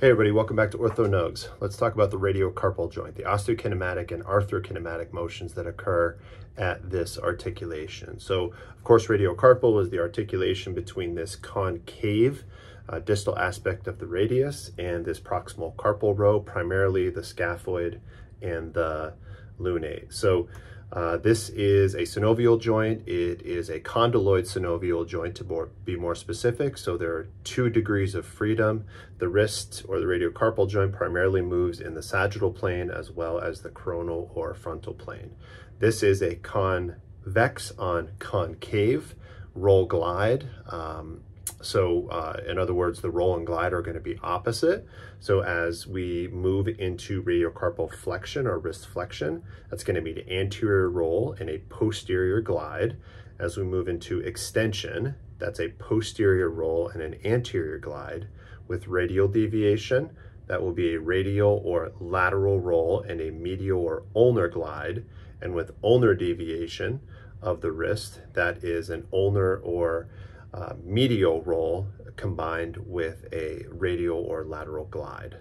Hey everybody, welcome back to OrthoNugs. Let's talk about the radiocarpal joint, the osteokinematic and arthrokinematic motions that occur at this articulation. So, of course, radiocarpal is the articulation between this concave uh, distal aspect of the radius and this proximal carpal row, primarily the scaphoid and the lunate. So uh, this is a synovial joint. It is a condyloid synovial joint to be more specific. So there are two degrees of freedom. The wrist or the radiocarpal joint primarily moves in the sagittal plane as well as the coronal or frontal plane. This is a convex on concave roll glide. Um, so uh, in other words, the roll and glide are going to be opposite. So as we move into radiocarpal flexion or wrist flexion, that's going to be the anterior roll and a posterior glide. As we move into extension, that's a posterior roll and an anterior glide. With radial deviation, that will be a radial or lateral roll and a medial or ulnar glide. And with ulnar deviation of the wrist, that is an ulnar or Uh, medial roll combined with a radial or lateral glide.